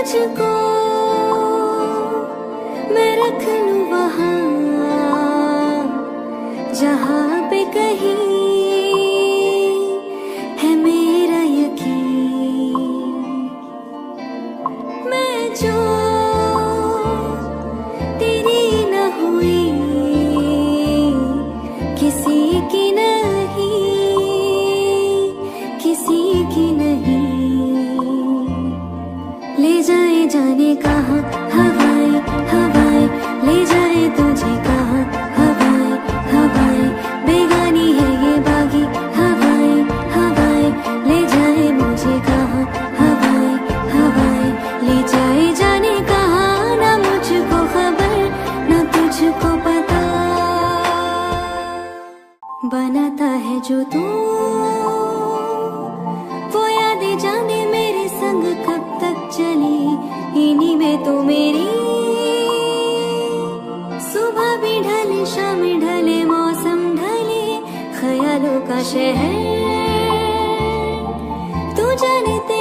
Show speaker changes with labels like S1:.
S1: तुझको मैं रख लूँ वहाँ जहाँ पे कहीं है मेरा यकीन। मैं जो ले जाए जाने कहाँ? हवाएँ हवाएँ, ले जाए तुझे कहाँ? हवाएँ हवाएँ, बेगानी है ये बागी। हवाएँ हवाएँ, ले जाए मुझे कहाँ? हवाएँ हवाएँ, ले जाए जाने कहाँ? ना मुझको खबर, ना तुझको पता। बनाता है जो तू ढले ढले मौसम ढले ख्यालों का शहर। तू जाने तेरे